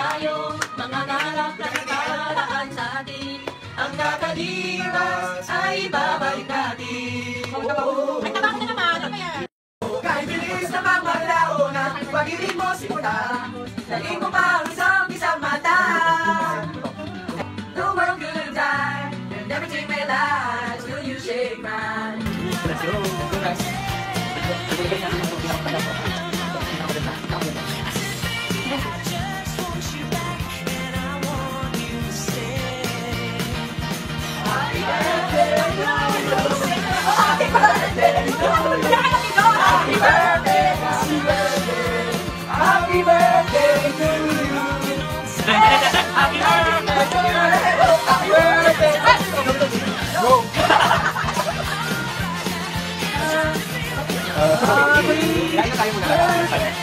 tayo, mangangarap na nakaraan sa atin. Ang nakalipas ay babalik natin. Oh, oh. Ay, tabak na naman. Ano ba yan? Kahit bilis na mamalao na, pag-ibig mo simula, daling mo pa ang isang isang mata. The world could die, and everything may lie, will you shake mine? Let's go. Let's go. Happy birthday to you. Happy birthday to you. Happy birthday to you. No. Happy birthday.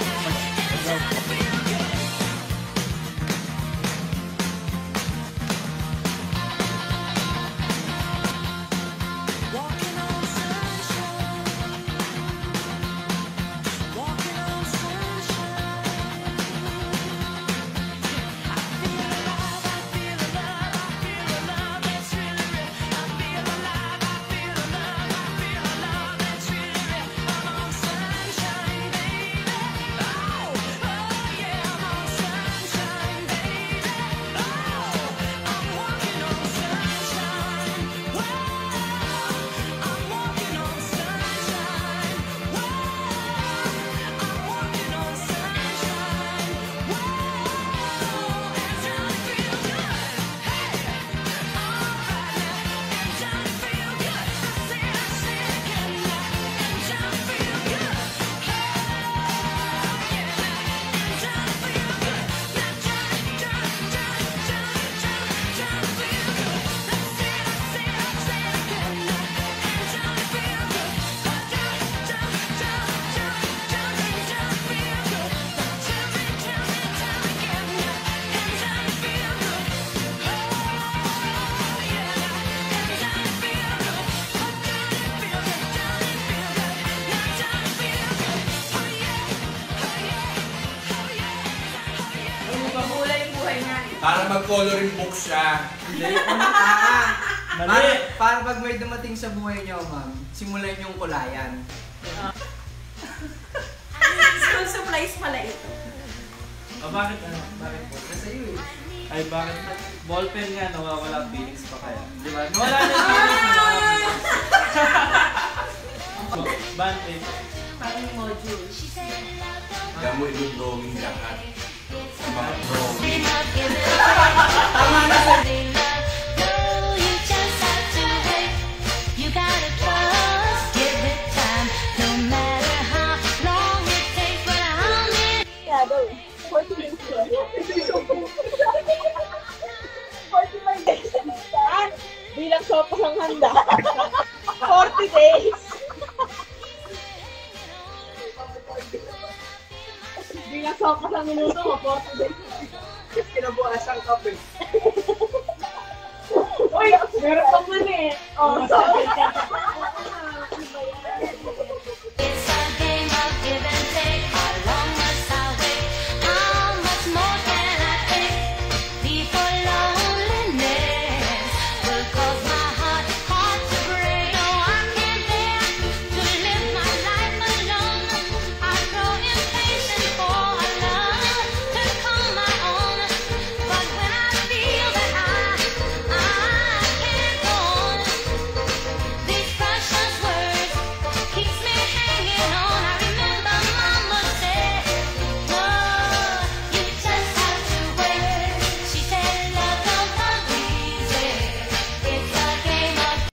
Para mag-coloring book siya. Hindi, ano ah. Mali. Para, para pag may dumating sa buhay niyo, ma'am, simulan yung kulayan. School supplies pala ito. Ah, bakit ano? Bakit po? Nasa iyo eh. Ay, bakit? Ballpen nga, nawawala ang feelings pa kaya. Di ba? Nawala na yung feelings mo. Bante. Parang module. Kaya mo i-drawing lahat. Bilang sopas ang handa. 40 days. Bilang sopas ang minuto mo, 40 days. Kasi kinabukasan kape.